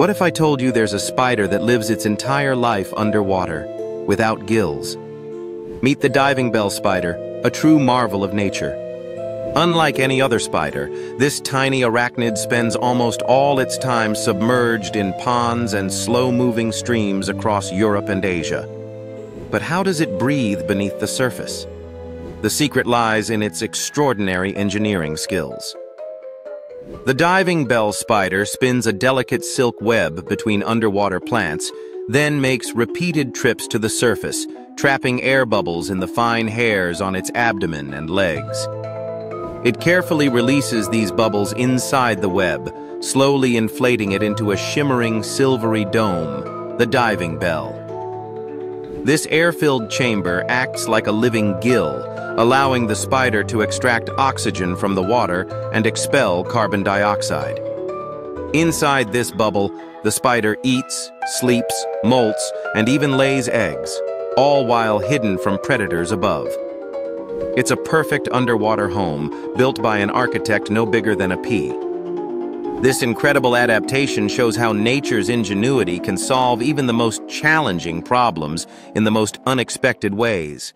What if I told you there's a spider that lives its entire life underwater, without gills? Meet the diving bell spider, a true marvel of nature. Unlike any other spider, this tiny arachnid spends almost all its time submerged in ponds and slow-moving streams across Europe and Asia. But how does it breathe beneath the surface? The secret lies in its extraordinary engineering skills. The diving bell spider spins a delicate silk web between underwater plants, then makes repeated trips to the surface, trapping air bubbles in the fine hairs on its abdomen and legs. It carefully releases these bubbles inside the web, slowly inflating it into a shimmering silvery dome, the diving bell. This air-filled chamber acts like a living gill, allowing the spider to extract oxygen from the water and expel carbon dioxide. Inside this bubble, the spider eats, sleeps, molts, and even lays eggs, all while hidden from predators above. It's a perfect underwater home, built by an architect no bigger than a pea. This incredible adaptation shows how nature's ingenuity can solve even the most challenging problems in the most unexpected ways.